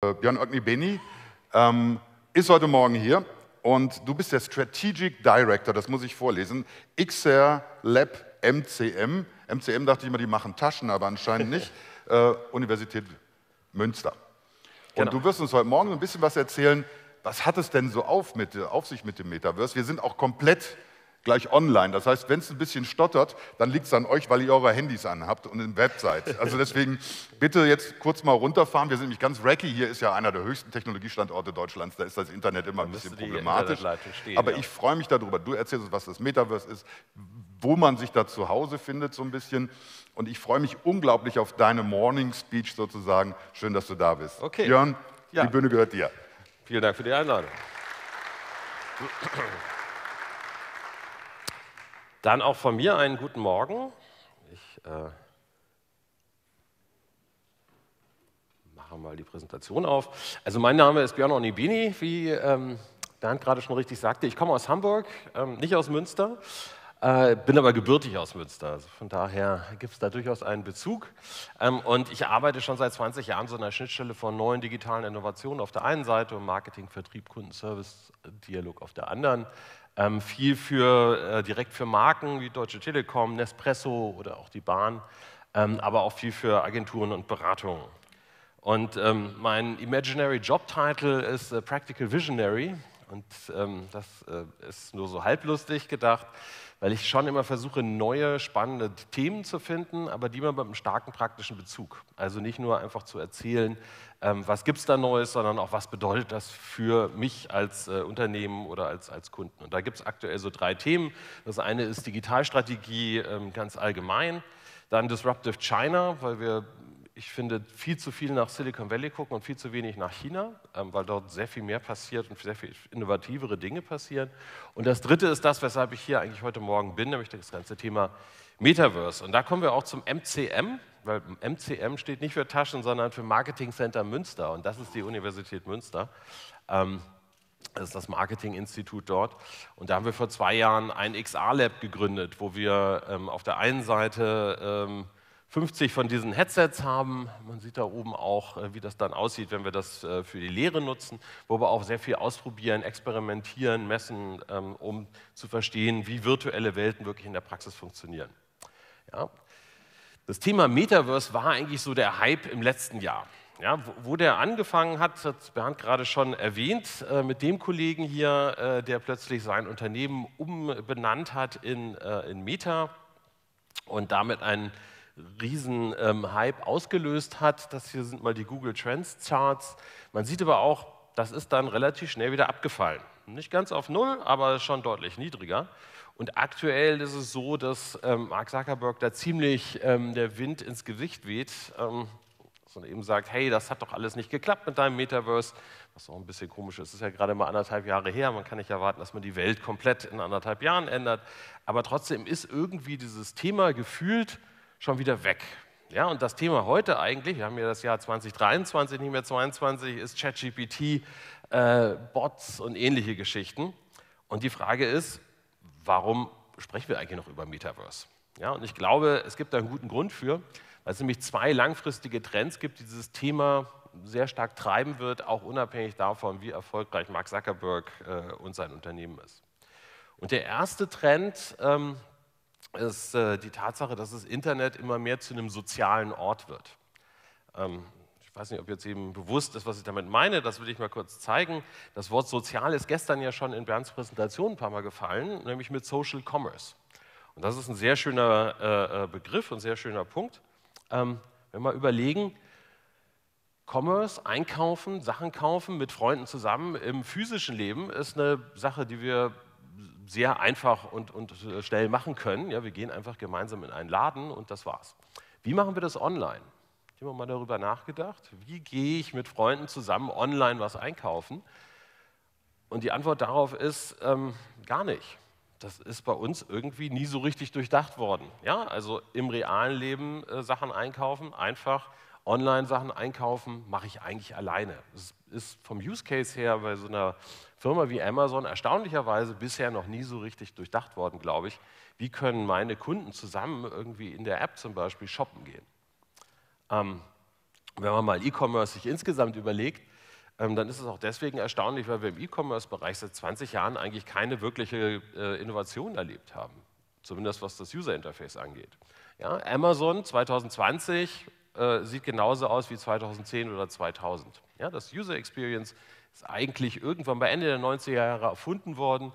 Äh, Björn Ognibeni ähm, ist heute Morgen hier und du bist der Strategic Director, das muss ich vorlesen, XR Lab MCM. MCM dachte ich immer, die machen Taschen, aber anscheinend nicht. äh, Universität Münster. Und genau. du wirst uns heute Morgen ein bisschen was erzählen. Was hat es denn so auf, mit, auf sich mit dem Metaverse? Wir sind auch komplett gleich online. Das heißt, wenn es ein bisschen stottert, dann liegt es an euch, weil ihr eure Handys anhabt und im Web seid. Also deswegen bitte jetzt kurz mal runterfahren. Wir sind nämlich ganz racky. Hier ist ja einer der höchsten Technologiestandorte Deutschlands. Da ist das Internet immer ein bisschen problematisch. Stehen, Aber ja. ich freue mich darüber. Du erzählst uns, was das Metaverse ist, wo man sich da zu Hause findet so ein bisschen. Und ich freue mich unglaublich auf deine Morning Speech sozusagen. Schön, dass du da bist. Okay. Björn, ja. die Bühne gehört dir. Vielen Dank für die Einladung. Dann auch von mir einen guten Morgen. Ich äh, mache mal die Präsentation auf. Also mein Name ist Björn Onibini, wie ähm, Bernd gerade schon richtig sagte. Ich komme aus Hamburg, ähm, nicht aus Münster, äh, bin aber gebürtig aus Münster. Also von daher gibt es da durchaus einen Bezug. Ähm, und ich arbeite schon seit 20 Jahren so an der Schnittstelle von neuen digitalen Innovationen auf der einen Seite und Marketing, Vertrieb, Kundenservice, Dialog auf der anderen. Ähm, viel für, äh, direkt für Marken wie Deutsche Telekom, Nespresso oder auch die Bahn, ähm, aber auch viel für Agenturen und Beratungen. Und ähm, mein Imaginary Job Title ist äh, Practical Visionary und ähm, das äh, ist nur so halblustig gedacht, weil ich schon immer versuche, neue, spannende Themen zu finden, aber die immer mit einem starken praktischen Bezug. Also nicht nur einfach zu erzählen, ähm, was gibt es da Neues, sondern auch, was bedeutet das für mich als äh, Unternehmen oder als, als Kunden. Und da gibt es aktuell so drei Themen. Das eine ist Digitalstrategie ähm, ganz allgemein, dann Disruptive China, weil wir ich finde, viel zu viel nach Silicon Valley gucken und viel zu wenig nach China, ähm, weil dort sehr viel mehr passiert und sehr viel innovativere Dinge passieren. Und das Dritte ist das, weshalb ich hier eigentlich heute Morgen bin, nämlich das ganze Thema Metaverse. Und da kommen wir auch zum MCM, weil MCM steht nicht für Taschen, sondern für Marketing Center Münster. Und das ist die Universität Münster. Ähm, das ist das Marketinginstitut dort. Und da haben wir vor zwei Jahren ein XR-Lab gegründet, wo wir ähm, auf der einen Seite 50 von diesen Headsets haben. Man sieht da oben auch, äh, wie das dann aussieht, wenn wir das äh, für die Lehre nutzen, wo wir auch sehr viel ausprobieren, experimentieren, messen, ähm, um zu verstehen, wie virtuelle Welten wirklich in der Praxis funktionieren. Ja. Das Thema Metaverse war eigentlich so der Hype im letzten Jahr. Ja, wo, der angefangen hat, hat Bernd gerade schon erwähnt, äh, mit dem Kollegen hier, der plötzlich sein Unternehmen umbenannt hat in, in Meta und damit einen riesen ähm, ausgelöst hat. Das hier sind mal die Google Trends Charts. Man sieht aber auch, das ist dann relativ schnell wieder abgefallen. Nicht ganz auf Null, aber schon deutlich niedriger. Und aktuell ist es so, dass ähm, Mark Zuckerberg da ziemlich ähm, der Wind ins Gesicht weht ähm, und eben sagt, hey, das hat doch alles nicht geklappt mit deinem Metaverse, was auch ein bisschen komisch ist. Es ist ja gerade mal anderthalb Jahre her, man kann nicht erwarten, dass man die Welt komplett in anderthalb Jahren ändert. Aber trotzdem ist irgendwie dieses Thema gefühlt schon wieder weg. Ja, und das Thema heute eigentlich, wir haben ja das Jahr 2023, nicht mehr 2022, ist ChatGPT, äh, Bots und ähnliche Geschichten. Und die Frage ist, warum sprechen wir eigentlich noch über Metaverse? Ja, und ich glaube, es gibt da einen guten Grund für, weil es nämlich zwei langfristige Trends gibt, die dieses Thema sehr stark treiben wird, auch unabhängig davon, wie erfolgreich Mark Zuckerberg äh, und sein Unternehmen ist. Und der erste Trend, ähm, ist äh, die Tatsache, dass das Internet immer mehr zu einem sozialen Ort wird. Ähm, ich weiß nicht, ob jetzt eben bewusst ist, was ich damit meine, das will ich mal kurz zeigen. Das Wort sozial ist gestern ja schon in Bernds Präsentation ein paar Mal gefallen, nämlich mit Social Commerce. Und das ist ein sehr schöner äh, äh Begriff und sehr schöner Punkt. Ähm, wenn wir überlegen, Commerce, einkaufen, Sachen kaufen mit Freunden zusammen im physischen Leben ist eine Sache, die wir sehr einfach und, und äh, schnell machen können. Ja, wir gehen einfach gemeinsam in einen Laden und das war's. Wie machen wir das online? Ich habe mal darüber nachgedacht, wie gehe ich mit Freunden zusammen online was einkaufen? Und die Antwort darauf ist ähm, gar nicht. Das ist bei uns irgendwie nie so richtig durchdacht worden. Ja, also im realen Leben äh, Sachen einkaufen, einfach online Sachen einkaufen, mache ich eigentlich alleine. Das ist vom Use Case her bei so einer Firma wie Amazon erstaunlicherweise bisher noch nie so richtig durchdacht worden, glaube ich. Wie können meine Kunden zusammen irgendwie in der App zum Beispiel shoppen gehen? Ähm, wenn man mal E-Commerce sich insgesamt überlegt, ähm, dann ist es auch deswegen erstaunlich, weil wir im E-Commerce-Bereich seit 20 Jahren eigentlich keine wirkliche äh, Innovation erlebt haben, zumindest was das User-Interface angeht. Ja, Amazon 2020 äh, sieht genauso aus wie 2010 oder 2000. Ja, das User Experience ist eigentlich irgendwann bei Ende der 90er Jahre erfunden worden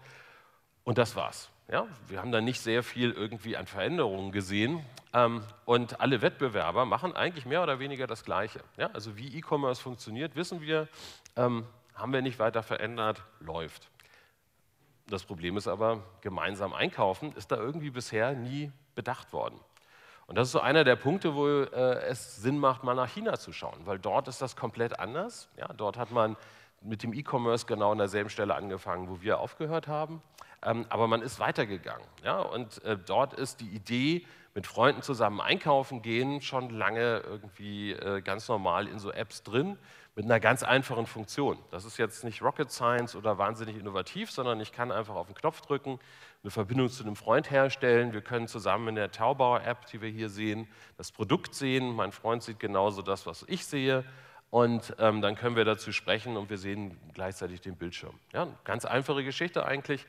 und das war's. Ja, wir haben da nicht sehr viel irgendwie an Veränderungen gesehen ähm, und alle Wettbewerber machen eigentlich mehr oder weniger das Gleiche. Ja, also wie E-Commerce funktioniert, wissen wir, ähm, haben wir nicht weiter verändert, läuft. Das Problem ist aber, gemeinsam einkaufen ist da irgendwie bisher nie bedacht worden. Und das ist so einer der Punkte, wo äh, es Sinn macht, mal nach China zu schauen, weil dort ist das komplett anders. Ja, dort hat man mit dem E-Commerce genau an derselben Stelle angefangen, wo wir aufgehört haben. Ähm, aber man ist weitergegangen. Ja? Und äh, dort ist die Idee, mit Freunden zusammen einkaufen gehen, schon lange irgendwie äh, ganz normal in so Apps drin, mit einer ganz einfachen Funktion. Das ist jetzt nicht Rocket Science oder wahnsinnig innovativ, sondern ich kann einfach auf den Knopf drücken, eine Verbindung zu einem Freund herstellen. Wir können zusammen in der Taubauer-App, die wir hier sehen, das Produkt sehen. Mein Freund sieht genauso das, was ich sehe. Und ähm, dann können wir dazu sprechen und wir sehen gleichzeitig den Bildschirm. Ja, ganz einfache Geschichte eigentlich.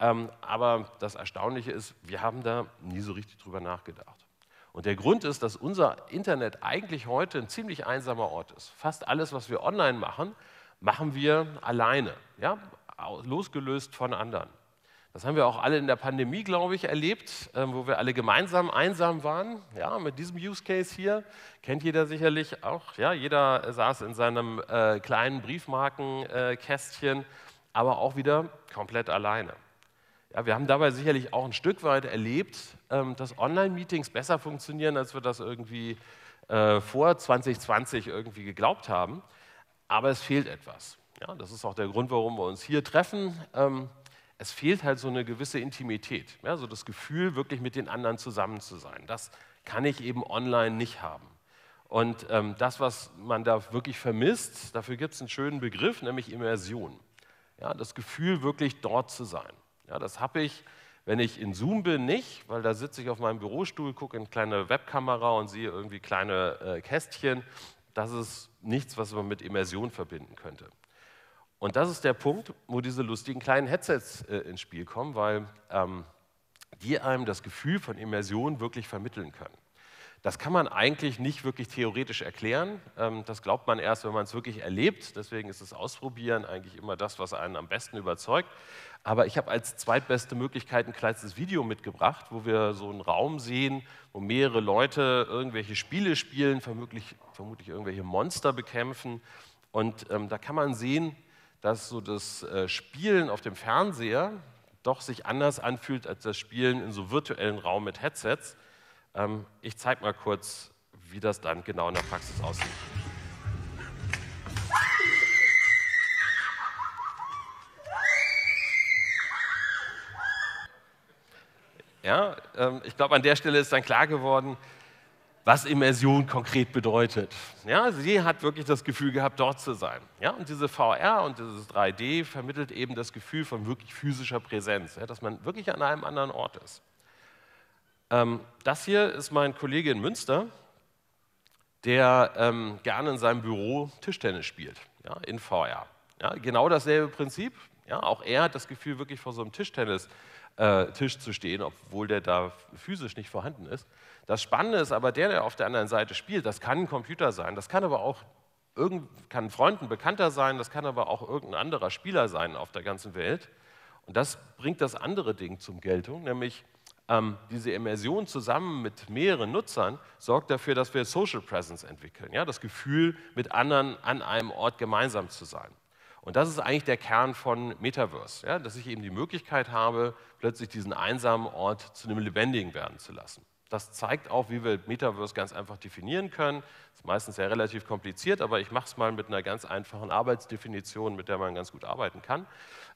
Ähm, aber das Erstaunliche ist, wir haben da nie so richtig drüber nachgedacht. Und der Grund ist, dass unser Internet eigentlich heute ein ziemlich einsamer Ort ist. Fast alles, was wir online machen, machen wir alleine, ja? losgelöst von anderen. Das haben wir auch alle in der Pandemie, glaube ich, erlebt, ähm, wo wir alle gemeinsam einsam waren. Ja, mit diesem Use Case hier kennt jeder sicherlich auch. Ja, jeder saß in seinem äh, kleinen Briefmarkenkästchen, äh, aber auch wieder komplett alleine. Ja, wir haben dabei sicherlich auch ein Stück weit erlebt, ähm, dass Online-Meetings besser funktionieren, als wir das irgendwie äh, vor 2020 irgendwie geglaubt haben. Aber es fehlt etwas. Ja, das ist auch der Grund, warum wir uns hier treffen. Ähm, es fehlt halt so eine gewisse Intimität, ja, so das Gefühl, wirklich mit den anderen zusammen zu sein. Das kann ich eben online nicht haben. Und ähm, das, was man da wirklich vermisst, dafür gibt es einen schönen Begriff, nämlich Immersion. Ja, das Gefühl, wirklich dort zu sein. Ja, das habe ich, wenn ich in Zoom bin, nicht, weil da sitze ich auf meinem Bürostuhl, gucke in eine kleine Webkamera und sehe irgendwie kleine äh, Kästchen. Das ist nichts, was man mit Immersion verbinden könnte. Und das ist der Punkt, wo diese lustigen kleinen Headsets äh, ins Spiel kommen, weil ähm, die einem das Gefühl von Immersion wirklich vermitteln können. Das kann man eigentlich nicht wirklich theoretisch erklären. Ähm, das glaubt man erst, wenn man es wirklich erlebt. Deswegen ist das Ausprobieren eigentlich immer das, was einen am besten überzeugt. Aber ich habe als zweitbeste Möglichkeit ein kleines Video mitgebracht, wo wir so einen Raum sehen, wo mehrere Leute irgendwelche Spiele spielen, vermutlich, vermutlich irgendwelche Monster bekämpfen. Und ähm, da kann man sehen, dass so das äh, Spielen auf dem Fernseher doch sich anders anfühlt als das Spielen in so virtuellen Raum mit Headsets. Ähm, ich zeige mal kurz, wie das dann genau in der Praxis aussieht. Ja, ähm, ich glaube, an der Stelle ist dann klar geworden, was Immersion konkret bedeutet. Ja, sie hat wirklich das Gefühl gehabt, dort zu sein. Ja, und diese VR und dieses 3D vermittelt eben das Gefühl von wirklich physischer Präsenz, ja, dass man wirklich an einem anderen Ort ist. Ähm, das hier ist mein Kollege in Münster, der ähm, gerne in seinem Büro Tischtennis spielt, ja, in VR. Ja, genau dasselbe Prinzip. Ja, auch er hat das Gefühl, wirklich vor so einem Tischtennis äh, Tisch zu stehen, obwohl der da physisch nicht vorhanden ist. Das Spannende ist aber, der, der auf der anderen Seite spielt, das kann ein Computer sein, das kann aber auch irgend, kann ein Freund, ein Bekannter sein, das kann aber auch irgendein anderer Spieler sein auf der ganzen Welt. Und das bringt das andere Ding zum Geltung, nämlich ähm, diese Immersion zusammen mit mehreren Nutzern sorgt dafür, dass wir Social Presence entwickeln, ja, das Gefühl, mit anderen an einem Ort gemeinsam zu sein. Und das ist eigentlich der Kern von Metaverse, ja, dass ich eben die Möglichkeit habe, plötzlich diesen einsamen Ort zu einem lebendigen werden zu lassen. Das zeigt auch, wie wir Metaverse ganz einfach definieren können. Das ist meistens ja relativ kompliziert, aber ich mache es mal mit einer ganz einfachen Arbeitsdefinition, mit der man ganz gut arbeiten kann.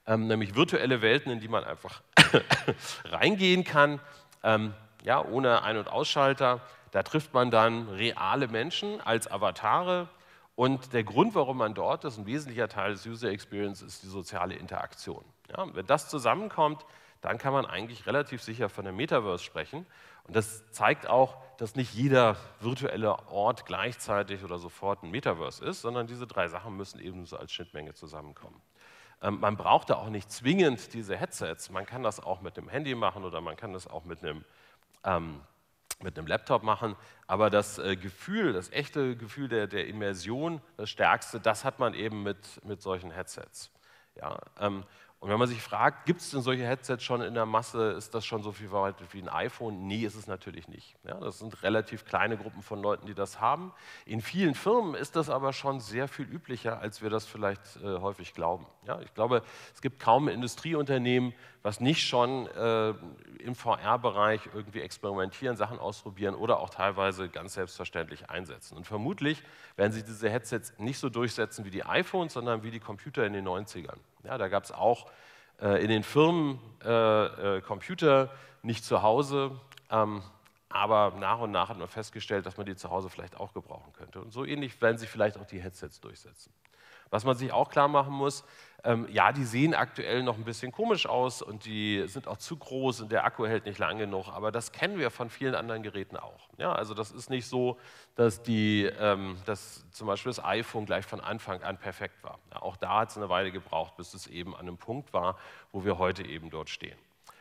Ähm, nämlich virtuelle Welten, in die man einfach reingehen kann, ähm, ja, ohne Ein- und Ausschalter. Da trifft man dann reale Menschen als Avatare, und der Grund, warum man dort ist, ein wesentlicher Teil des User Experience, ist die soziale Interaktion. Ja, wenn das zusammenkommt, dann kann man eigentlich relativ sicher von einem Metaverse sprechen. Und das zeigt auch, dass nicht jeder virtuelle Ort gleichzeitig oder sofort ein Metaverse ist, sondern diese drei Sachen müssen ebenso als Schnittmenge zusammenkommen. Ähm, man braucht da auch nicht zwingend diese Headsets. Man kann das auch mit einem Handy machen oder man kann das auch mit einem, ähm, mit einem Laptop machen. Aber das äh, Gefühl, das echte Gefühl der, der Immersion, das stärkste, das hat man eben mit, mit solchen Headsets. Ja, ähm, und wenn man sich fragt, gibt es denn solche Headsets schon in der Masse, ist das schon so viel verbreitet wie ein iPhone? Nee, ist es natürlich nicht. Ja, das sind relativ kleine Gruppen von Leuten, die das haben. In vielen Firmen ist das aber schon sehr viel üblicher, als wir das vielleicht äh, häufig glauben. Ja, ich glaube, es gibt kaum ein Industrieunternehmen, was nicht schon äh, im VR-Bereich irgendwie experimentieren, Sachen ausprobieren oder auch teilweise ganz selbstverständlich einsetzen. Und vermutlich werden sich diese Headsets nicht so durchsetzen wie die iPhones, sondern wie die Computer in den 90ern. Ja, da gab es auch äh, in den Firmen äh, äh, Computer, nicht zu Hause, ähm, aber nach und nach hat man festgestellt, dass man die zu Hause vielleicht auch gebrauchen könnte. Und so ähnlich werden sich vielleicht auch die Headsets durchsetzen. Was man sich auch klar machen muss, ähm, ja, die sehen aktuell noch ein bisschen komisch aus und die sind auch zu groß und der Akku hält nicht lang genug, aber das kennen wir von vielen anderen Geräten auch. Ja, also das ist nicht so, dass, die, ähm, dass zum Beispiel das iPhone gleich von Anfang an perfekt war. Ja, auch da hat es eine Weile gebraucht, bis es eben an einem Punkt war, wo wir heute eben dort stehen.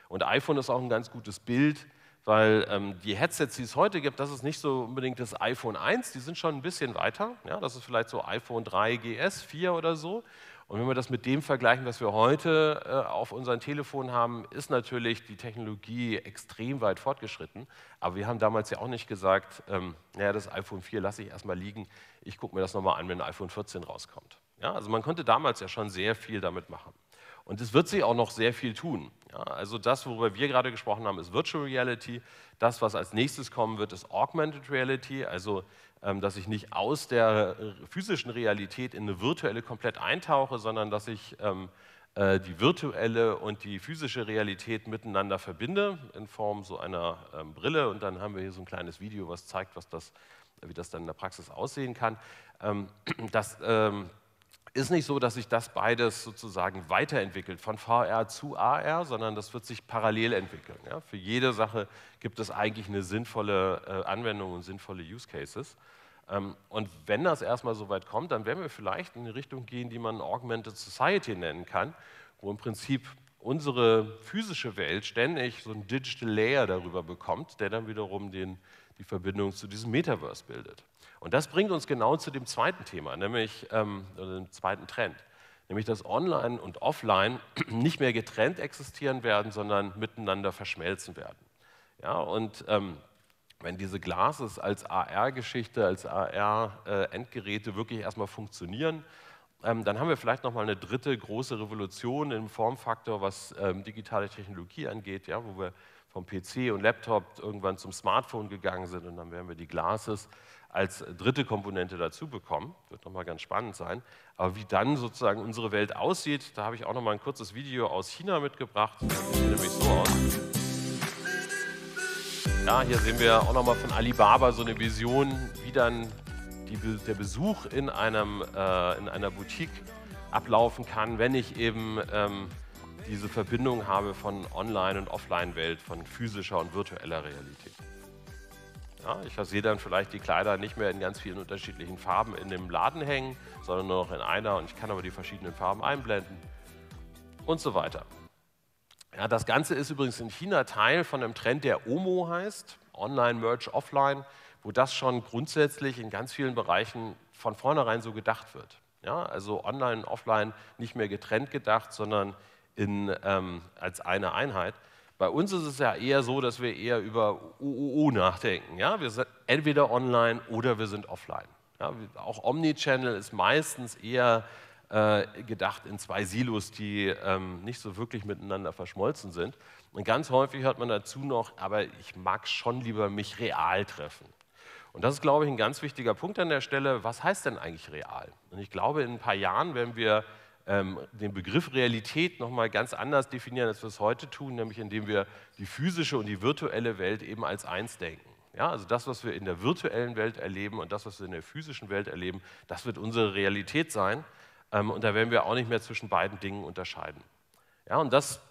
Und iPhone ist auch ein ganz gutes Bild, weil ähm, die Headsets, die es heute gibt, das ist nicht so unbedingt das iPhone 1, die sind schon ein bisschen weiter. Ja, das ist vielleicht so iPhone 3 GS, 4 oder so. Und wenn wir das mit dem vergleichen, was wir heute äh, auf unseren Telefonen haben, ist natürlich die Technologie extrem weit fortgeschritten. Aber wir haben damals ja auch nicht gesagt, ähm, naja, das iPhone 4 lasse ich erstmal liegen, ich gucke mir das nochmal an, wenn ein iPhone 14 rauskommt. Ja, also man konnte damals ja schon sehr viel damit machen. Und es wird sich auch noch sehr viel tun. Ja, also das, worüber wir gerade gesprochen haben, ist Virtual Reality. Das, was als nächstes kommen wird, ist Augmented Reality, also ähm, dass ich nicht aus der physischen Realität in eine virtuelle komplett eintauche, sondern dass ich ähm, äh, die virtuelle und die physische Realität miteinander verbinde in Form so einer ähm, Brille. Und dann haben wir hier so ein kleines Video, was zeigt, was das, wie das dann in der Praxis aussehen kann. das ist nicht so, dass sich das beides sozusagen weiterentwickelt von VR zu AR, sondern das wird sich parallel entwickeln. Ja? Für jede Sache gibt es eigentlich eine sinnvolle äh, Anwendung und sinnvolle Use Cases. Ähm, und wenn das erstmal so weit kommt, dann werden wir vielleicht in eine Richtung gehen, die man Augmented Society nennen kann, wo im Prinzip unsere physische Welt ständig so einen Digital Layer darüber bekommt, der dann wiederum den, die Verbindung zu diesem Metaverse bildet. Und das bringt uns genau zu dem zweiten Thema, nämlich ähm, dem zweiten Trend, nämlich dass Online und Offline nicht mehr getrennt existieren werden, sondern miteinander verschmelzen werden. Ja, und ähm, wenn diese Glases als AR-Geschichte, als AR-Endgeräte äh, wirklich erstmal funktionieren, ähm, dann haben wir vielleicht nochmal eine dritte große Revolution im Formfaktor, was ähm, digitale Technologie angeht, ja, wo wir vom PC und Laptop irgendwann zum Smartphone gegangen sind und dann werden wir die Glasses als dritte Komponente dazu bekommen. Wird nochmal ganz spannend sein. Aber wie dann sozusagen unsere Welt aussieht, da habe ich auch nochmal ein kurzes Video aus China mitgebracht. Das sieht nämlich so aus. Ja, hier sehen wir auch nochmal von Alibaba so eine Vision, wie dann die, der Besuch in, einem, äh, in einer Boutique ablaufen kann, wenn ich eben ähm, diese Verbindung habe von Online- und Offline-Welt, von physischer und virtueller Realität. Ja, ich sehe dann vielleicht die Kleider nicht mehr in ganz vielen unterschiedlichen Farben in dem Laden hängen, sondern nur noch in einer und ich kann aber die verschiedenen Farben einblenden und so weiter. Ja, das Ganze ist übrigens in China Teil von einem Trend, der OMO heißt, Online Merge Offline, wo das schon grundsätzlich in ganz vielen Bereichen von vornherein so gedacht wird. Ja, also Online und Offline nicht mehr getrennt gedacht, sondern in, ähm, als eine Einheit. Bei uns ist es ja eher so, dass wir eher über OOO nachdenken. Ja? Wir sind entweder online oder wir sind offline. Ja? Auch Omnichannel ist meistens eher äh, gedacht in zwei Silos, die ähm, nicht so wirklich miteinander verschmolzen sind. Und ganz häufig hört man dazu noch, aber ich mag schon lieber mich real treffen. Und das ist, glaube ich, ein ganz wichtiger Punkt an der Stelle. Was heißt denn eigentlich real? Und ich glaube, in ein paar Jahren werden wir ähm, den Begriff Realität nochmal ganz anders definieren, als wir es heute tun, nämlich indem wir die physische und die virtuelle Welt eben als eins denken. Ja, also das, was wir in der virtuellen Welt erleben und das, was wir in der physischen Welt erleben, das wird unsere Realität sein. Ähm, und da werden wir auch nicht mehr zwischen beiden Dingen unterscheiden. Ja, und das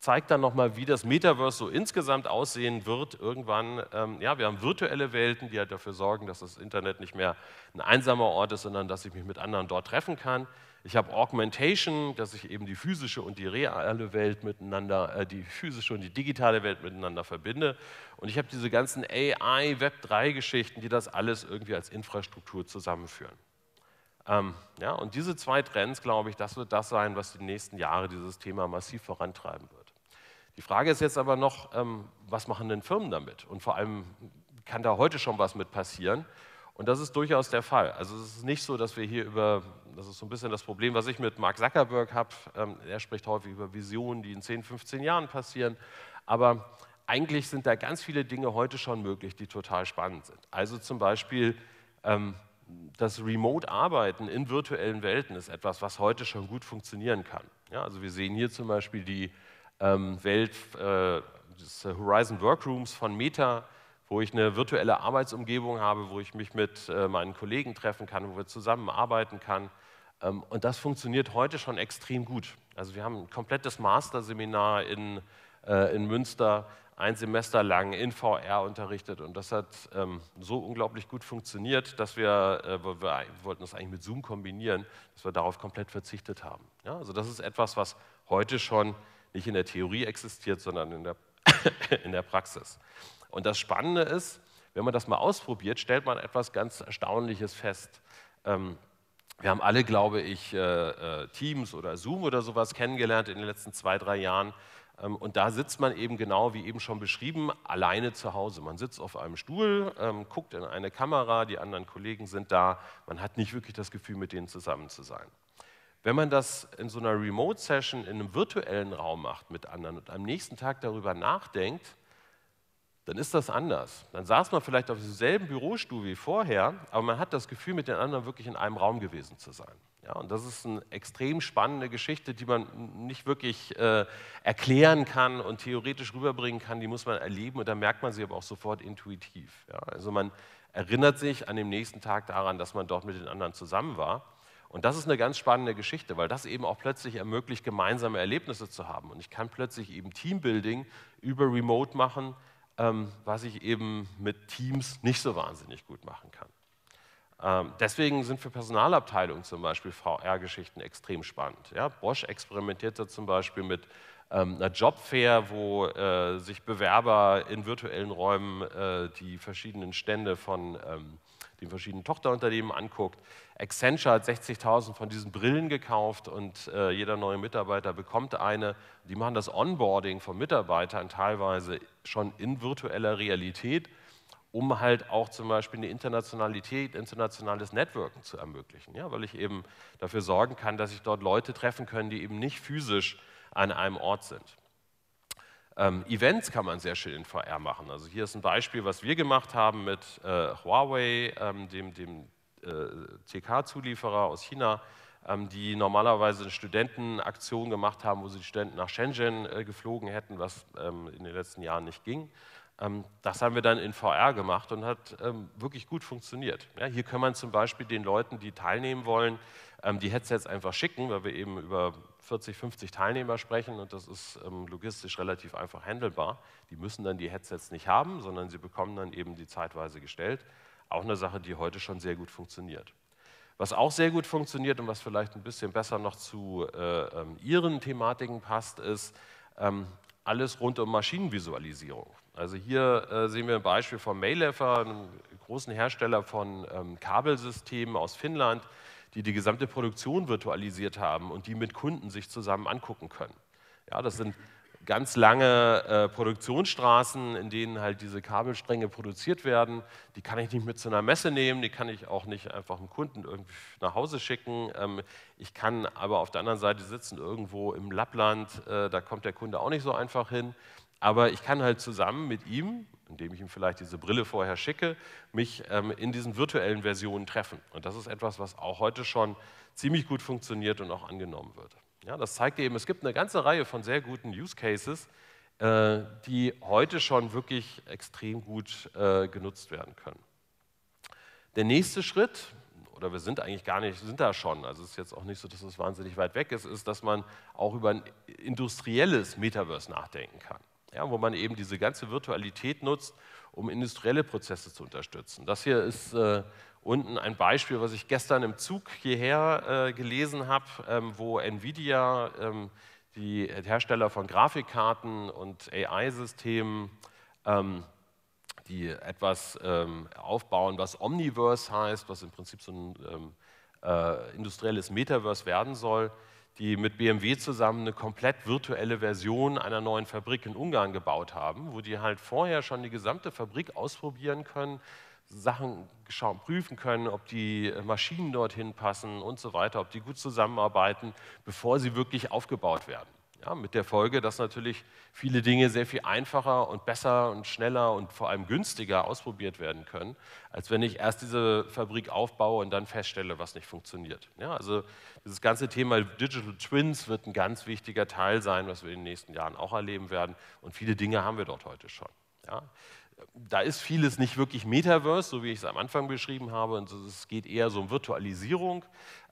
zeigt dann nochmal, wie das Metaverse so insgesamt aussehen wird. Irgendwann, ähm, ja, wir haben virtuelle Welten, die halt dafür sorgen, dass das Internet nicht mehr ein einsamer Ort ist, sondern dass ich mich mit anderen dort treffen kann. Ich habe Augmentation, dass ich eben die physische und die reale Welt miteinander, äh, die physische und die digitale Welt miteinander verbinde. Und ich habe diese ganzen AI, Web3-Geschichten, die das alles irgendwie als Infrastruktur zusammenführen. Ähm, ja, und diese zwei Trends, glaube ich, das wird das sein, was die nächsten Jahre dieses Thema massiv vorantreiben wird. Die Frage ist jetzt aber noch, ähm, was machen denn Firmen damit? Und vor allem kann da heute schon was mit passieren? Und das ist durchaus der Fall. Also es ist nicht so, dass wir hier über, das ist so ein bisschen das Problem, was ich mit Mark Zuckerberg habe, ähm, er spricht häufig über Visionen, die in 10, 15 Jahren passieren, aber eigentlich sind da ganz viele Dinge heute schon möglich, die total spannend sind. Also zum Beispiel ähm, das Remote-Arbeiten in virtuellen Welten ist etwas, was heute schon gut funktionieren kann. Ja, also wir sehen hier zum Beispiel die ähm, Welt äh, des Horizon Workrooms von Meta, wo ich eine virtuelle Arbeitsumgebung habe, wo ich mich mit äh, meinen Kollegen treffen kann, wo wir zusammenarbeiten kann. Ähm, und das funktioniert heute schon extrem gut. Also wir haben ein komplettes Masterseminar in, äh, in Münster, ein Semester lang in VR unterrichtet und das hat ähm, so unglaublich gut funktioniert, dass wir, äh, wir, wir, wollten das eigentlich mit Zoom kombinieren, dass wir darauf komplett verzichtet haben. Ja, also das ist etwas, was heute schon nicht in der Theorie existiert, sondern in der, in der Praxis. Und das Spannende ist, wenn man das mal ausprobiert, stellt man etwas ganz Erstaunliches fest. Ähm, wir haben alle, glaube ich, äh, äh, Teams oder Zoom oder sowas kennengelernt in den letzten zwei, drei Jahren. Ähm, und da sitzt man eben genau, wie eben schon beschrieben, alleine zu Hause. Man sitzt auf einem Stuhl, ähm, guckt in eine Kamera, die anderen Kollegen sind da. Man hat nicht wirklich das Gefühl, mit denen zusammen zu sein. Wenn man das in so einer Remote-Session in einem virtuellen Raum macht mit anderen und am nächsten Tag darüber nachdenkt, dann ist das anders. Dann saß man vielleicht auf demselben Bürostuhl wie vorher, aber man hat das Gefühl, mit den anderen wirklich in einem Raum gewesen zu sein. Ja, und das ist eine extrem spannende Geschichte, die man nicht wirklich äh, erklären kann und theoretisch rüberbringen kann. Die muss man erleben und da merkt man sie aber auch sofort intuitiv. Ja, also man erinnert sich an dem nächsten Tag daran, dass man dort mit den anderen zusammen war. Und das ist eine ganz spannende Geschichte, weil das eben auch plötzlich ermöglicht, gemeinsame Erlebnisse zu haben. Und ich kann plötzlich eben Teambuilding über Remote machen, ähm, was ich eben mit Teams nicht so wahnsinnig gut machen kann. Ähm, deswegen sind für Personalabteilungen zum Beispiel VR-Geschichten extrem spannend. Ja, Bosch experimentiert da zum Beispiel mit ähm, einer Jobfair, wo äh, sich Bewerber in virtuellen Räumen äh, die verschiedenen Stände von ähm, den verschiedenen Tochterunternehmen anguckt. Accenture hat 60.000 von diesen Brillen gekauft und äh, jeder neue Mitarbeiter bekommt eine. Die machen das Onboarding von Mitarbeitern teilweise schon in virtueller Realität, um halt auch zum Beispiel eine Internationalität, internationales Networken zu ermöglichen. Ja, weil ich eben dafür sorgen kann, dass sich dort Leute treffen können, die eben nicht physisch an einem Ort sind. Ähm, Events kann man sehr schön in VR machen. Also hier ist ein Beispiel, was wir gemacht haben mit äh, Huawei, ähm, dem, dem äh, TK-Zulieferer aus China, ähm, die normalerweise eine Studentenaktion gemacht haben, wo sie die Studenten nach Shenzhen äh, geflogen hätten, was ähm, in den letzten Jahren nicht ging. Ähm, das haben wir dann in VR gemacht und hat wirklich gut funktioniert. Hier kann man zum Beispiel den Leuten, die teilnehmen wollen, die Headsets einfach schicken, weil wir eben über 40, 50 Teilnehmer sprechen und das ist logistisch relativ einfach handelbar. Die müssen dann die Headsets nicht haben, sondern sie bekommen dann eben die zeitweise gestellt. Auch eine Sache, die heute schon sehr gut funktioniert. Was auch sehr gut funktioniert und was vielleicht ein bisschen besser noch zu äh, ähm, Ihren Thematiken passt, ist ähm, alles rund um Maschinenvisualisierung. Also hier äh, sehen wir ein Beispiel von Maylefer, einem großen Hersteller von ähm, Kabelsystemen aus Finnland, die die gesamte Produktion virtualisiert haben und die mit Kunden sich zusammen angucken können. Ja, das sind ganz lange äh, Produktionsstraßen, in denen halt diese Kabelstränge produziert werden. Die kann ich nicht mit zu einer Messe nehmen, die kann ich auch nicht einfach einem Kunden irgendwie nach Hause schicken. Ähm, ich kann aber auf der anderen Seite sitzen, irgendwo im Lappland, äh, da kommt der Kunde auch nicht so einfach hin. Aber ich kann halt zusammen mit ihm indem ich ihm vielleicht diese Brille vorher schicke, mich ähm, in diesen virtuellen Versionen treffen. Und das ist etwas, was auch heute schon ziemlich gut funktioniert und auch angenommen wird. Ja, das zeigt eben, es gibt eine ganze Reihe von sehr guten Use Cases, äh, die heute schon wirklich extrem gut äh, genutzt werden können. Der nächste Schritt, oder wir sind eigentlich gar nicht, sind da schon, also es ist jetzt auch nicht so, dass es wahnsinnig weit weg ist, ist, dass man auch über ein industrielles Metaverse nachdenken kann, ja, wo man eben diese ganze Virtualität nutzt, um industrielle Prozesse zu unterstützen. Das hier ist äh, unten ein Beispiel, was ich gestern im Zug hierher äh, gelesen habe, ähm, wo Nvidia, ähm, die Hersteller von Grafikkarten und AI-Systemen, ähm, die etwas ähm, aufbauen, was Omniverse heißt, was im Prinzip so ein ähm, äh, industrielles Metaverse werden soll, die mit BMW zusammen eine komplett virtuelle Version einer neuen Fabrik in Ungarn gebaut haben, wo die halt vorher schon die gesamte Fabrik ausprobieren können, Sachen schauen, prüfen können, ob die Maschinen dorthin passen und so weiter, ob die gut zusammenarbeiten, bevor sie wirklich aufgebaut werden. Ja, mit der Folge, dass natürlich viele Dinge sehr viel einfacher und besser und schneller und vor allem günstiger ausprobiert werden können, als wenn ich erst diese Fabrik aufbaue und dann feststelle, was nicht funktioniert. Ja, also dieses ganze Thema Digital Twins wird ein ganz wichtiger Teil sein, was wir in den nächsten Jahren auch erleben werden. Und viele Dinge haben wir dort heute schon. Ja da ist vieles nicht wirklich Metaverse, so wie ich es am Anfang beschrieben habe, und es geht eher so um Virtualisierung.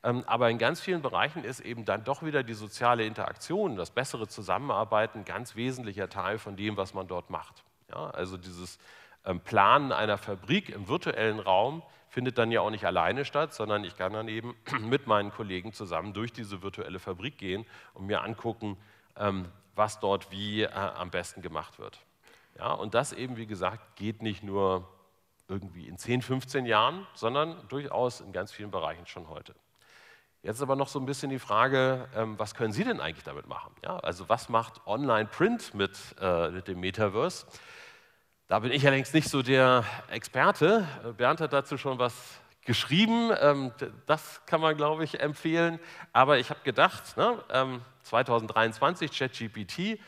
Ähm, aber in ganz vielen Bereichen ist eben dann doch wieder die soziale Interaktion, das bessere Zusammenarbeiten ganz wesentlicher Teil von dem, was man dort macht. Ja, also dieses ähm, Planen einer Fabrik im virtuellen Raum findet dann ja auch nicht alleine statt, sondern ich kann dann eben mit meinen Kollegen zusammen durch diese virtuelle Fabrik gehen und mir angucken, ähm, was dort wie äh, am besten gemacht wird. Ja, und das eben, wie gesagt, geht nicht nur irgendwie in 10, 15 Jahren, sondern durchaus in ganz vielen Bereichen schon heute. Jetzt aber noch so ein bisschen die Frage, ähm, was können Sie denn eigentlich damit machen? Ja, also was macht Online-Print mit, äh, mit dem Metaverse? Da bin ich allerdings nicht so der Experte. Bernd hat dazu schon was geschrieben. Ähm, das kann man, glaube ich, empfehlen. Aber ich habe gedacht, ne, ähm, 2023 ChatGPT,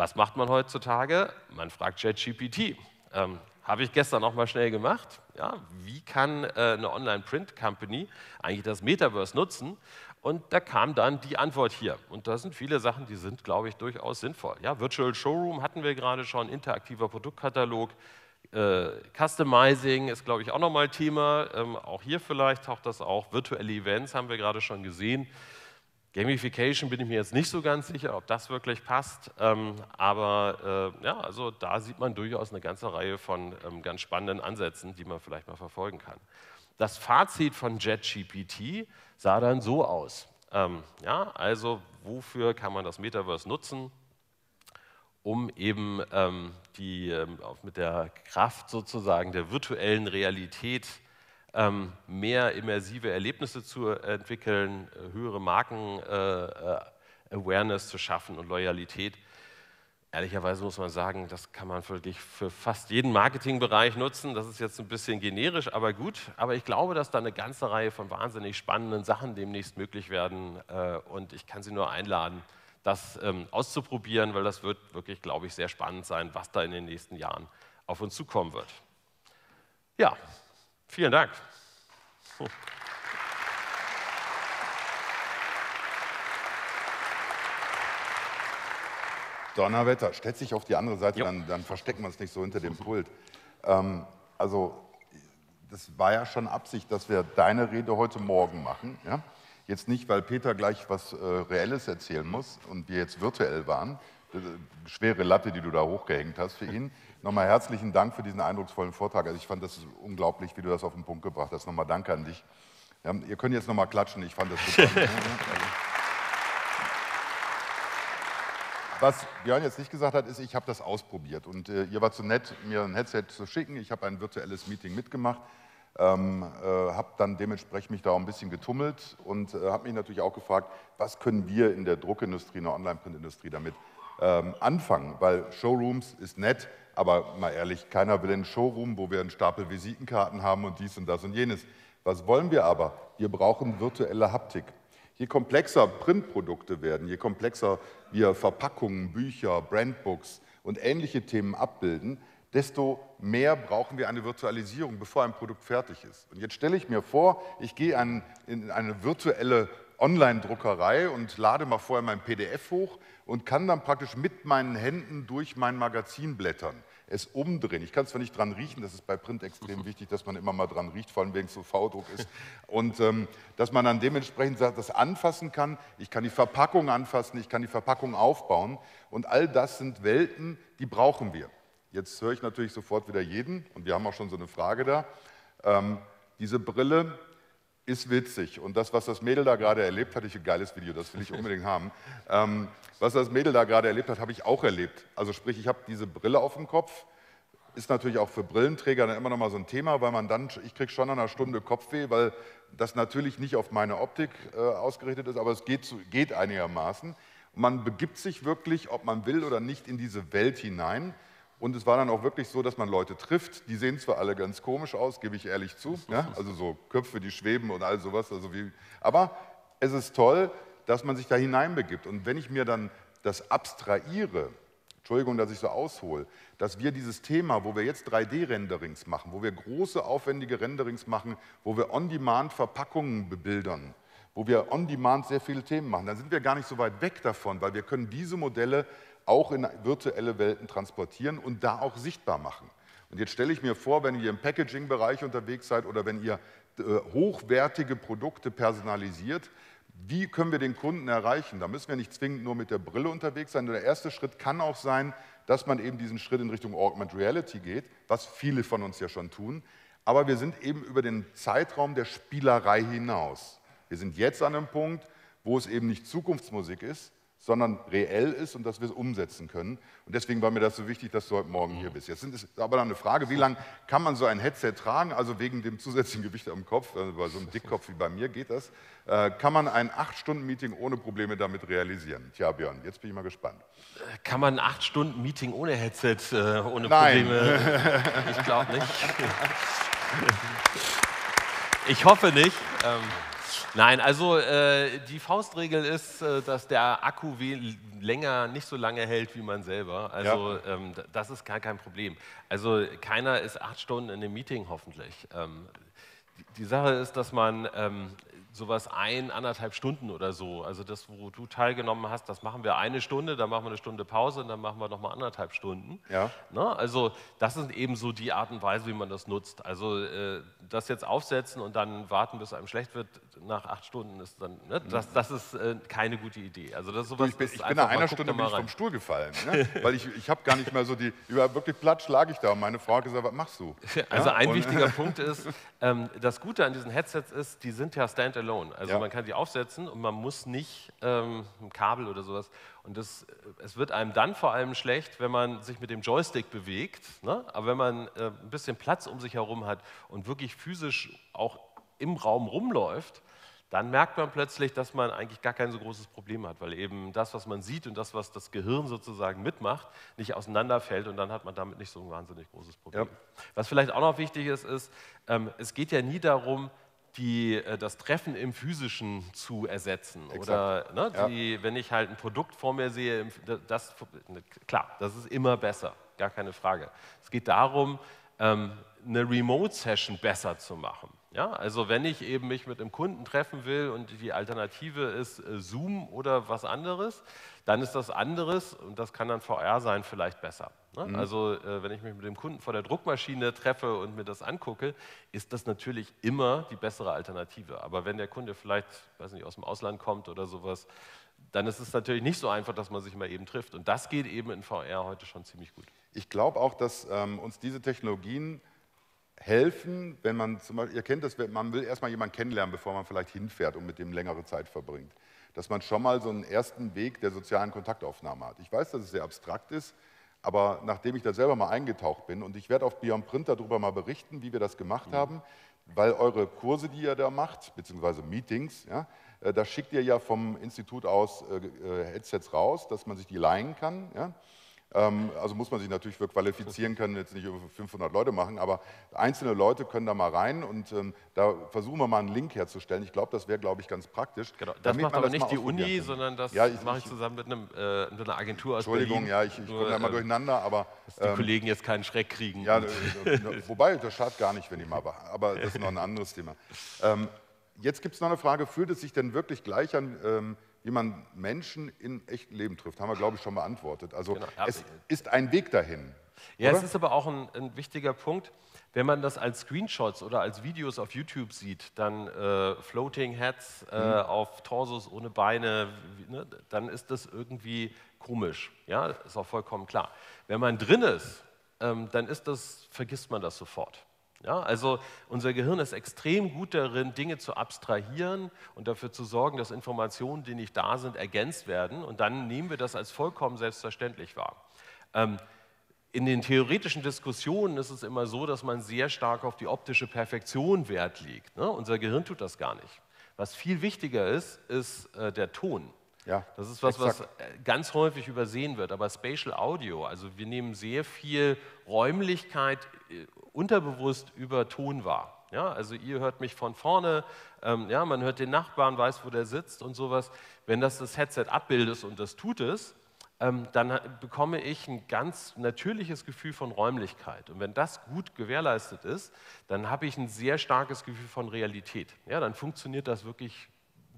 was macht man heutzutage? Man fragt ChatGPT. Ähm, Habe ich gestern auch mal schnell gemacht. Ja, wie kann äh, eine Online-Print-Company eigentlich das Metaverse nutzen? Und da kam dann die Antwort hier. Und da sind viele Sachen, die sind, glaube ich, durchaus sinnvoll. Ja, Virtual Showroom hatten wir gerade schon, interaktiver Produktkatalog, äh, Customizing ist, glaube ich, auch nochmal Thema. Ähm, auch hier vielleicht taucht das auch. Virtuelle Events haben wir gerade schon gesehen. Gamification bin ich mir jetzt nicht so ganz sicher, ob das wirklich passt, ähm, aber äh, ja, also da sieht man durchaus eine ganze Reihe von ähm, ganz spannenden Ansätzen, die man vielleicht mal verfolgen kann. Das Fazit von JetGPT sah dann so aus. Ähm, ja, also wofür kann man das Metaverse nutzen? um eben ähm, die, ähm, mit der Kraft sozusagen der virtuellen Realität ähm, mehr immersive Erlebnisse zu entwickeln, äh, höhere Marken-Awareness äh, zu schaffen und Loyalität. Ehrlicherweise muss man sagen, das kann man wirklich für fast jeden Marketingbereich nutzen. Das ist jetzt ein bisschen generisch, aber gut. Aber ich glaube, dass da eine ganze Reihe von wahnsinnig spannenden Sachen demnächst möglich werden. Äh, und ich kann Sie nur einladen, das ähm, auszuprobieren, weil das wird wirklich, glaube ich, sehr spannend sein, was da in den nächsten Jahren auf uns zukommen wird. Ja, Vielen Dank. Donnerwetter, stellt sich auf die andere Seite, dann, dann, verstecken wir uns nicht so hinter dem Pult. Ähm, also, das war ja schon Absicht, dass wir deine Rede heute Morgen machen. Ja? Jetzt nicht, weil Peter gleich was äh, Reelles erzählen muss und wir jetzt virtuell waren. Schwere Latte, die du da hochgehängt hast für ihn. Nochmal herzlichen Dank für diesen eindrucksvollen Vortrag. Also ich fand das unglaublich, wie du das auf den Punkt gebracht hast. Nochmal danke an dich. Ja, ihr könnt jetzt nochmal klatschen, ich fand das super. Was Björn jetzt nicht gesagt hat, ist, ich habe das ausprobiert. Und äh, ihr wart so nett, mir ein Headset zu schicken. Ich habe ein virtuelles Meeting mitgemacht, ähm, äh, habe dann dementsprechend mich da auch ein bisschen getummelt und äh, habe mich natürlich auch gefragt, was können wir in der Druckindustrie, in der Online-Printindustrie damit ähm, anfangen? Weil Showrooms ist nett, aber mal ehrlich, keiner will einen Showroom, wo wir einen Stapel Visitenkarten haben und dies und das und jenes. Was wollen wir aber? Wir brauchen virtuelle Haptik. Je komplexer Printprodukte werden, je komplexer wir Verpackungen, Bücher, Brandbooks und ähnliche Themen abbilden, desto mehr brauchen wir eine Virtualisierung, bevor ein Produkt fertig ist. Und jetzt stelle ich mir vor, ich gehe in eine virtuelle Online-Druckerei und lade mal vorher mein PDF hoch und kann dann praktisch mit meinen Händen durch mein Magazin blättern es umdrehen. Ich kann zwar nicht dran riechen, das ist bei Print extrem wichtig, dass man immer mal dran riecht, vor allem wenn es so V-Druck ist. Und ähm, dass man dann dementsprechend das anfassen kann. Ich kann die Verpackung anfassen, ich kann die Verpackung aufbauen. Und all das sind Welten, die brauchen wir. Jetzt höre ich natürlich sofort wieder jeden, und wir haben auch schon so eine Frage da. Ähm, diese Brille ist witzig. Und das, was das Mädel da gerade erlebt hat, ist ein geiles Video, das will ich unbedingt haben. Ähm, was das Mädel da gerade erlebt hat, habe ich auch erlebt. Also sprich, ich habe diese Brille auf dem Kopf. Ist natürlich auch für Brillenträger dann immer noch mal so ein Thema, weil man dann, ich kriege schon nach einer Stunde Kopfweh, weil das natürlich nicht auf meine Optik äh, ausgerichtet ist, aber es geht, geht einigermaßen. Und man begibt sich wirklich, ob man will oder nicht, in diese Welt hinein. Und es war dann auch wirklich so, dass man Leute trifft. Die sehen zwar alle ganz komisch aus, gebe ich ehrlich zu. Ja? Also so Köpfe, die schweben und all sowas. Also wie, aber es ist toll, dass man sich da hineinbegibt. Und wenn ich mir dann das abstrahiere, Entschuldigung, dass ich so aushole, dass wir dieses Thema, wo wir jetzt 3D-Renderings machen, wo wir große, aufwendige Renderings machen, wo wir on-demand Verpackungen bebildern, wo wir on-demand sehr viele Themen machen, dann sind wir gar nicht so weit weg davon, weil wir können diese Modelle auch in virtuelle Welten transportieren und da auch sichtbar machen. Und jetzt stelle ich mir vor, wenn ihr im Packaging-Bereich unterwegs seid oder wenn ihr äh, hochwertige Produkte personalisiert, wie können wir den Kunden erreichen? Da müssen wir nicht zwingend nur mit der Brille unterwegs sein. Der erste Schritt kann auch sein, dass man eben diesen Schritt in Richtung Augmented Reality geht, was viele von uns ja schon tun. Aber wir sind eben über den Zeitraum der Spielerei hinaus. Wir sind jetzt an einem Punkt, wo es eben nicht Zukunftsmusik ist, sondern reell ist und dass wir es umsetzen können. Und deswegen war mir das so wichtig, dass du heute Morgen hier bist. Jetzt ist aber dann eine Frage, wie lange kann man so ein Headset tragen, also wegen dem zusätzlichen Gewicht am Kopf, also bei so einem Dickkopf wie bei mir geht das, äh, kann man ein 8-Stunden-Meeting ohne Probleme damit realisieren? Tja, Björn, jetzt bin ich mal gespannt. Kann man ein 8-Stunden-Meeting ohne Headset, äh, ohne Nein. Probleme? ich glaube nicht. ich hoffe nicht. Ähm Nein, also äh, die Faustregel ist, äh, dass der Akku länger nicht so lange hält wie man selber. Also ja. ähm, das ist gar kein Problem. Also keiner ist acht Stunden in einem Meeting hoffentlich. Ähm, die, die Sache ist, dass man ähm, sowas ein, anderthalb Stunden oder so. Also das, wo du teilgenommen hast, das machen wir eine Stunde, dann machen wir eine Stunde Pause und dann machen wir nochmal anderthalb Stunden. Ja. Ne? Also das ist eben so die Art und Weise, wie man das nutzt. Also äh, das jetzt aufsetzen und dann warten, bis einem schlecht wird nach acht Stunden, ist dann, ne? das, das ist äh, keine gute Idee. Also das sowas du, ich bin, ich bin nach einer Stunde bin ich vom Stuhl gefallen, ne? weil ich, ich habe gar nicht mehr so die, über wirklich platt schlage ich da und meine Frau hat gesagt, was machst du? Also ja? ein und wichtiger Punkt ist, ähm, das Gute an diesen Headsets ist, die sind ja standalone. Also ja. man kann die aufsetzen und man muss nicht ähm, ein Kabel oder sowas. Und das, äh, es wird einem dann vor allem schlecht, wenn man sich mit dem Joystick bewegt. Ne? Aber wenn man äh, ein bisschen Platz um sich herum hat und wirklich physisch auch im Raum rumläuft, dann merkt man plötzlich, dass man eigentlich gar kein so großes Problem hat, weil eben das, was man sieht und das, was das Gehirn sozusagen mitmacht, nicht auseinanderfällt und dann hat man damit nicht so ein wahnsinnig großes Problem. Ja. Was vielleicht auch noch wichtig ist, ist, ähm, es geht ja nie darum, die, äh, das Treffen im Physischen zu ersetzen. Exakt. Oder ne, die, ja. wenn ich halt ein Produkt vor mir sehe, das, klar, das ist immer besser, gar keine Frage. Es geht darum, ähm, eine Remote-Session besser zu machen. Ja, also wenn ich eben mich mit einem Kunden treffen will und die Alternative ist äh, Zoom oder was anderes, dann ist das anderes, und das kann dann VR sein, vielleicht besser. Ne? Mhm. Also äh, wenn ich mich mit dem Kunden vor der Druckmaschine treffe und mir das angucke, ist das natürlich immer die bessere Alternative. Aber wenn der Kunde vielleicht, weiß nicht, aus dem Ausland kommt oder sowas, dann ist es natürlich nicht so einfach, dass man sich mal eben trifft. Und das geht eben in VR heute schon ziemlich gut. Ich glaube auch, dass ähm, uns diese Technologien helfen, wenn man zum Beispiel, ihr kennt das, man will erstmal jemanden kennenlernen, bevor man vielleicht hinfährt und mit dem längere Zeit verbringt. Dass man schon mal so einen ersten Weg der sozialen Kontaktaufnahme hat. Ich weiß, dass es sehr abstrakt ist, aber nachdem ich da selber mal eingetaucht bin und ich werde auf Beyond Print darüber mal berichten, wie wir das gemacht mhm. haben, weil eure Kurse, die ihr da macht, beziehungsweise Meetings, ja, äh, da schickt ihr ja vom Institut aus äh, äh, Headsets raus, dass man sich die leihen kann. Ja. Ähm, also muss man sich natürlich für qualifizieren können, jetzt nicht über 500 Leute machen, aber einzelne Leute können da mal rein und ähm, da versuchen wir mal einen Link herzustellen. Ich glaube, das wäre, glaube ich, ganz praktisch. Genau. Das macht aber das nicht die Uni, kann. sondern das ja, mache ich zusammen mit, einem, äh, mit einer Agentur aus Entschuldigung, Berlin. ja, ich, ich komme da mal äh, durcheinander, aber... Dass die ähm, Kollegen jetzt keinen Schreck kriegen. Ja, wobei, das schadet gar nicht, wenn die mal... Aber das ist noch ein anderes Thema. Ähm, jetzt gibt es noch eine Frage, fühlt es sich denn wirklich gleich an, ähm, wie man Menschen im echten Leben trifft? Haben wir, glaube ich, schon beantwortet. Also genau. es ist ein Weg dahin. Ja, oder? es ist aber auch ein, ein, wichtiger Punkt. Wenn man das als Screenshots oder als Videos auf YouTube sieht, dann äh, Floating Heads äh, mhm. auf Torsos ohne Beine, ne, dann ist das irgendwie komisch. Ja, ist auch vollkommen klar. Wenn man drin ist, ähm, dann ist das, vergisst man das sofort. Ja, also unser Gehirn ist extrem gut darin, Dinge zu abstrahieren und dafür zu sorgen, dass Informationen, die nicht da sind, ergänzt werden. Und dann nehmen wir das als vollkommen selbstverständlich wahr. Ähm, in den theoretischen Diskussionen ist es immer so, dass man sehr stark auf die optische Perfektion Wert legt. Ne? Unser Gehirn tut das gar nicht. Was viel wichtiger ist, ist äh, der Ton. Ja, das ist was, exakt. was äh, ganz häufig übersehen wird. Aber Spatial Audio, also wir nehmen sehr viel Räumlichkeit äh, unterbewusst über Ton wahr. Ja, also ihr hört mich von vorne, ähm, ja, man hört den Nachbarn, weiß, wo der sitzt und sowas. Wenn das das Headset abbildet und das tut es, ähm, dann bekomme ich ein ganz natürliches Gefühl von Räumlichkeit. Und wenn das gut gewährleistet ist, dann habe ich ein sehr starkes Gefühl von Realität. Ja, dann funktioniert das wirklich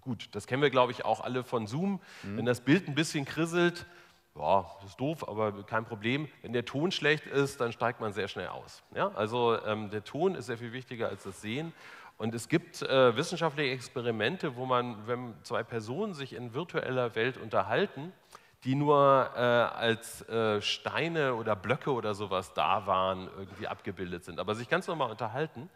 gut. Das kennen wir, glaube ich, auch alle von Zoom. Mhm. Wenn das Bild ein bisschen krisselt, ja, das ist doof, aber kein Problem. Wenn der Ton schlecht ist, dann steigt man sehr schnell aus. Ja? Also ähm, der Ton ist sehr viel wichtiger als das Sehen. Und es gibt äh, wissenschaftliche Experimente, wo man, wenn zwei Personen sich in virtueller Welt unterhalten, die nur äh, als äh, Steine oder Blöcke oder sowas da waren, irgendwie abgebildet sind, aber sich ganz normal unterhalten,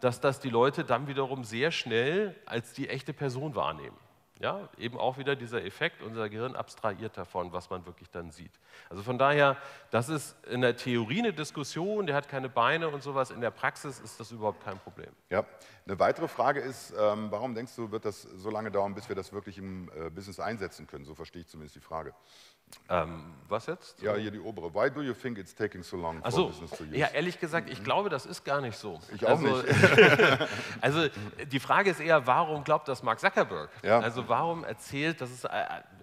dass das die Leute dann wiederum sehr schnell als die echte Person wahrnehmen. Ja, eben auch wieder dieser Effekt, unser Gehirn abstrahiert davon, was man wirklich dann sieht. Also von daher, das ist in der Theorie eine Diskussion, der hat keine Beine und sowas, in der Praxis ist das überhaupt kein Problem. Ja, eine weitere Frage ist, ähm, warum denkst du, wird das so lange dauern, bis wir das wirklich im äh, Business einsetzen können? So verstehe ich zumindest die Frage. Ähm, was jetzt? Ja, hier die obere. Why do you think it's taking so long for so, business to use? Ja, ehrlich gesagt, ich glaube, das ist gar nicht so. Ich auch also, nicht. also die Frage ist eher, warum glaubt das Mark Zuckerberg? Ja. Also warum erzählt, das ist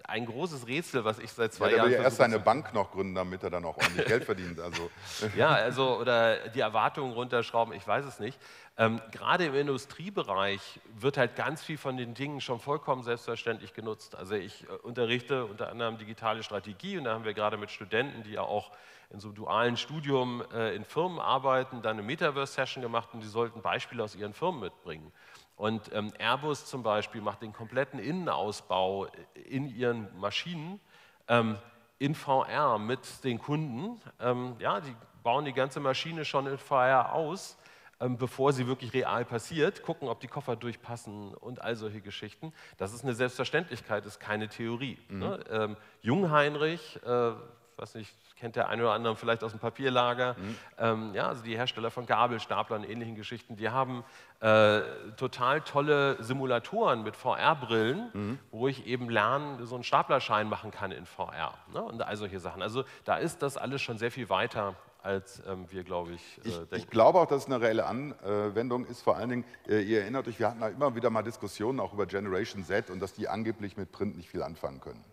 ein großes Rätsel, was ich seit zwei ja, Jahren. Er will ja erst seine Bank noch gründen, damit er dann auch ordentlich Geld verdient. Also. ja, also oder die Erwartungen runterschrauben, ich weiß es nicht. Ähm, gerade im Industriebereich wird halt ganz viel von den Dingen schon vollkommen selbstverständlich genutzt. Also ich äh, unterrichte unter anderem digitale Strategie und da haben wir gerade mit Studenten, die ja auch in so einem dualen Studium äh, in Firmen arbeiten, dann eine Metaverse-Session gemacht und die sollten Beispiele aus ihren Firmen mitbringen. Und ähm, Airbus zum Beispiel macht den kompletten Innenausbau in ihren Maschinen ähm, in VR mit den Kunden. Ähm, ja, die bauen die ganze Maschine schon in VR aus ähm, bevor sie wirklich real passiert, gucken, ob die Koffer durchpassen und all solche Geschichten. Das ist eine Selbstverständlichkeit, ist keine Theorie. Mhm. Ne? Ähm, Jungheinrich, äh, weiß nicht, kennt der eine oder andere vielleicht aus dem Papierlager, mhm. ähm, ja, also die Hersteller von Gabelstaplern und ähnlichen Geschichten, die haben äh, total tolle Simulatoren mit VR-Brillen, mhm. wo ich eben lernen, so einen Staplerschein machen kann in VR ne? und all solche Sachen. Also da ist das alles schon sehr viel weiter als ähm, wir, glaube ich, äh, ich, denken. Ich glaube auch, dass es eine reelle Anwendung ist. Vor allen Dingen, äh, ihr erinnert euch, wir hatten da immer wieder mal Diskussionen auch über Generation Z und dass die angeblich mit Print nicht viel anfangen können.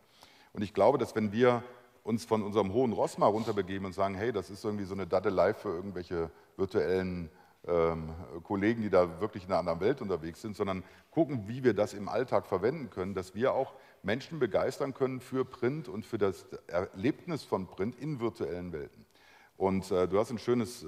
Und ich glaube, dass wenn wir uns von unserem hohen Ross mal runterbegeben und sagen, hey, das ist irgendwie so eine Daddelei für irgendwelche virtuellen ähm, Kollegen, die da wirklich in einer anderen Welt unterwegs sind, sondern gucken, wie wir das im Alltag verwenden können, dass wir auch Menschen begeistern können für Print und für das Erlebnis von Print in virtuellen Welten. Und äh, du hast ein schönes äh,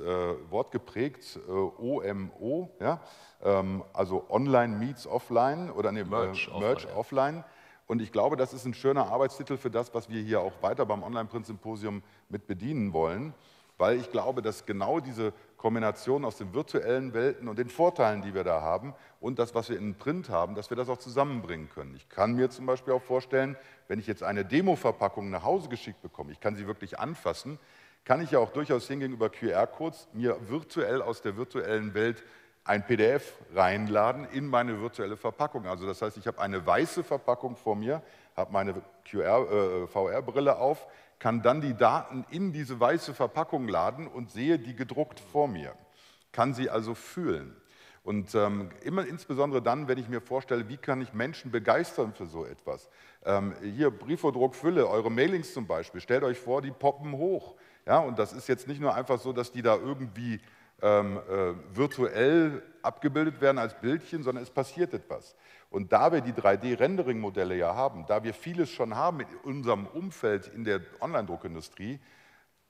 Wort geprägt, äh, OMO, ja? Ähm, also Online meets Offline oder nee, Merge, äh, Merge offline, offline. Und ich glaube, das ist ein schöner Arbeitstitel für das, was wir hier auch weiter beim Online-Print-Symposium mit bedienen wollen, weil ich glaube, dass genau diese Kombination aus den virtuellen Welten und den Vorteilen, die wir da haben und das, was wir in Print haben, dass wir das auch zusammenbringen können. Ich kann mir zum Beispiel auch vorstellen, wenn ich jetzt eine Demo-Verpackung nach Hause geschickt bekomme, ich kann sie wirklich anfassen, kann ich ja auch durchaus hingehen über QR-Codes, mir virtuell aus der virtuellen Welt ein PDF reinladen in meine virtuelle Verpackung. Also das heißt, ich habe eine weiße Verpackung vor mir, habe meine äh, VR-Brille auf, kann dann die Daten in diese weiße Verpackung laden und sehe die gedruckt vor mir, kann sie also fühlen. Und ähm, immer insbesondere dann, wenn ich mir vorstelle, wie kann ich Menschen begeistern für so etwas. Ähm, hier Briefodruckfülle, eure Mailings zum Beispiel, stellt euch vor, die poppen hoch. Ja, und das ist jetzt nicht nur einfach so, dass die da irgendwie ähm, äh, virtuell abgebildet werden als Bildchen, sondern es passiert etwas. Und da wir die 3D-Rendering-Modelle ja haben, da wir vieles schon haben in unserem Umfeld in der Online-Druckindustrie,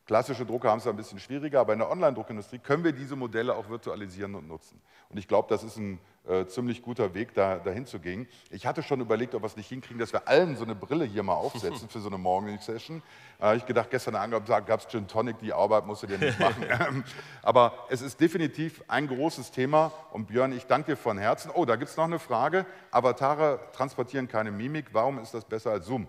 Klassische Drucker haben es ein bisschen schwieriger, aber in der Online-Druckindustrie können wir diese Modelle auch virtualisieren und nutzen. Und ich glaube, das ist ein äh, ziemlich guter Weg, da, dahin zu gehen. Ich hatte schon überlegt, ob wir es nicht hinkriegen, dass wir allen so eine Brille hier mal aufsetzen für so eine Morning-Session. Habe ich gedacht, gestern Abend gab es Gin Tonic, die Arbeit musst du dir nicht machen. aber es ist definitiv ein großes Thema. Und Björn, ich danke dir von Herzen. Oh, da gibt es noch eine Frage. Avatare transportieren keine Mimik. Warum ist das besser als Zoom?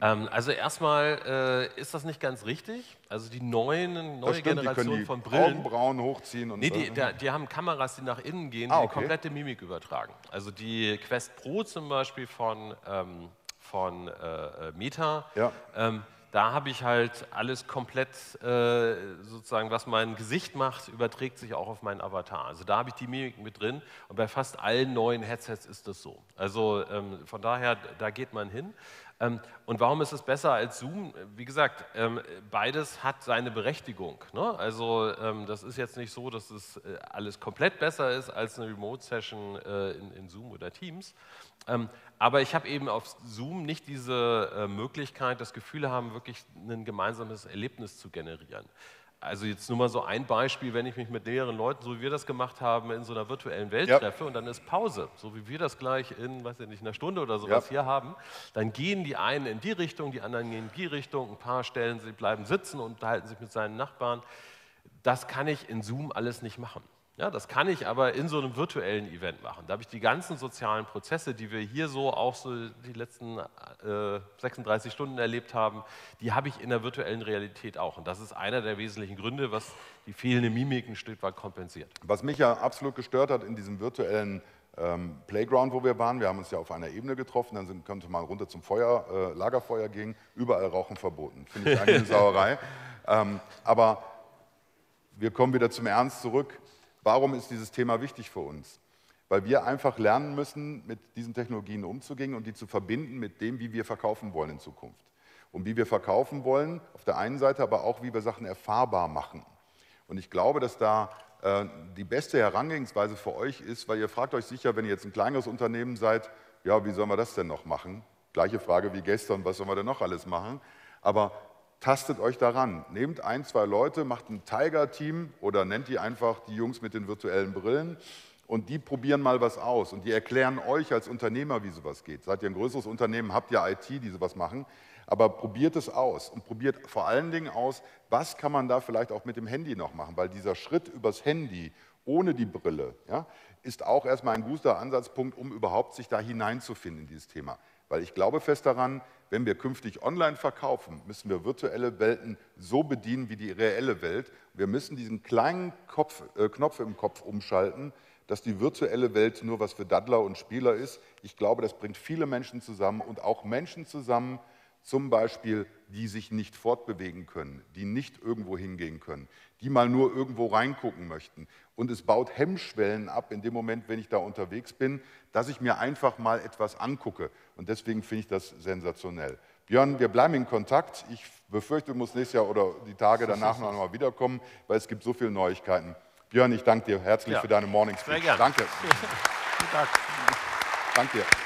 Ähm, also erstmal äh, ist das nicht ganz richtig. Also die neuen, neue stimmt, Generation von Brillen. Augenbrauen hochziehen und Nee, die, die, die, haben Kameras, die nach innen gehen, ah, okay. die komplette Mimik übertragen. Also die Quest Pro zum Beispiel von, ähm, von äh, Meta. Ja. Ähm, da habe ich halt alles komplett, äh, sozusagen, was mein Gesicht macht, überträgt sich auch auf meinen Avatar. Also da habe ich die Mimik mit drin und bei fast allen neuen Headsets ist das so. Also ähm, von daher, da geht man hin. Ähm, und warum ist es besser als Zoom? Wie gesagt, ähm, beides hat seine Berechtigung. Ne? Also ähm, das ist jetzt nicht so, dass es äh, alles komplett besser ist als eine Remote-Session äh, in, Zoom oder Teams. aber ich habe eben auf Zoom nicht diese äh, Möglichkeit, das Gefühl haben, wirklich ein gemeinsames Erlebnis zu generieren. Also jetzt nur mal so ein Beispiel, wenn ich mich mit mehreren Leuten, so wie wir das gemacht haben, in so einer virtuellen Welt ja. treffe und dann ist Pause, so wie wir das gleich in, weiß ich nicht, einer Stunde oder sowas ja. hier haben, dann gehen die einen in die Richtung, die anderen gehen in die Richtung, ein paar stellen, sie bleiben sitzen und unterhalten sich mit seinen Nachbarn. Das kann ich in Zoom alles nicht machen. Ja, das kann ich aber in so einem virtuellen Event machen. Da habe ich die ganzen sozialen Prozesse, die wir hier so auch so die letzten äh, 36 Stunden erlebt haben, die habe ich in der virtuellen Realität auch. Und das ist einer der wesentlichen Gründe, was die fehlende Mimik ein Stück weit kompensiert. Was mich ja absolut gestört hat in diesem virtuellen ähm, Playground, wo wir waren, wir haben uns ja auf einer Ebene getroffen, dann sind, konnte man runter zum Feuer, äh, Lagerfeuer gehen, überall Rauchen verboten. Finde ich eigentlich eine Sauerei. Ähm, aber wir kommen wieder zum Ernst zurück Warum ist dieses Thema wichtig für uns? Weil wir einfach lernen müssen, mit diesen Technologien umzugehen und die zu verbinden mit dem, wie wir verkaufen wollen in Zukunft. Und wie wir verkaufen wollen, auf der einen Seite, aber auch, wie wir Sachen erfahrbar machen. Und ich glaube, dass da äh, die beste Herangehensweise für euch ist, weil ihr fragt euch sicher, wenn ihr jetzt ein kleineres Unternehmen seid, ja, wie sollen wir das denn noch machen? Gleiche Frage wie gestern, was sollen wir denn noch alles machen? Aber tastet euch daran. Nehmt ein, zwei Leute, macht ein Tiger-Team oder nennt die einfach die Jungs mit den virtuellen Brillen und die probieren mal was aus und die erklären euch als Unternehmer, wie sowas geht. Seid ihr ein größeres Unternehmen, habt ihr IT, die sowas machen, aber probiert es aus und probiert vor allen Dingen aus, was kann man da vielleicht auch mit dem Handy noch machen, weil dieser Schritt übers Handy ohne die Brille ja, ist auch erstmal ein guter Ansatzpunkt, um überhaupt sich da hineinzufinden in dieses Thema. Weil ich glaube fest daran, wenn wir künftig online verkaufen, müssen wir virtuelle Welten so bedienen wie die reelle Welt. Wir müssen diesen kleinen Kopf, äh, Knopf im Kopf umschalten, dass die virtuelle Welt nur was für Daddler und Spieler ist. Ich glaube, das bringt viele Menschen zusammen und auch Menschen zusammen, zum Beispiel, die sich nicht fortbewegen können, die nicht irgendwo hingehen können, die mal nur irgendwo reingucken möchten. Und es baut Hemmschwellen ab in dem Moment, wenn ich da unterwegs bin, dass ich mir einfach mal etwas angucke. Und deswegen finde ich das sensationell. Björn, wir bleiben in Kontakt. Ich befürchte, du musst nächstes Jahr oder die Tage danach noch mal wiederkommen, weil es gibt so viele Neuigkeiten. Björn, ich danke dir herzlich ja. für deine Morning Speech. Sehr gerne. Danke. Danke dir.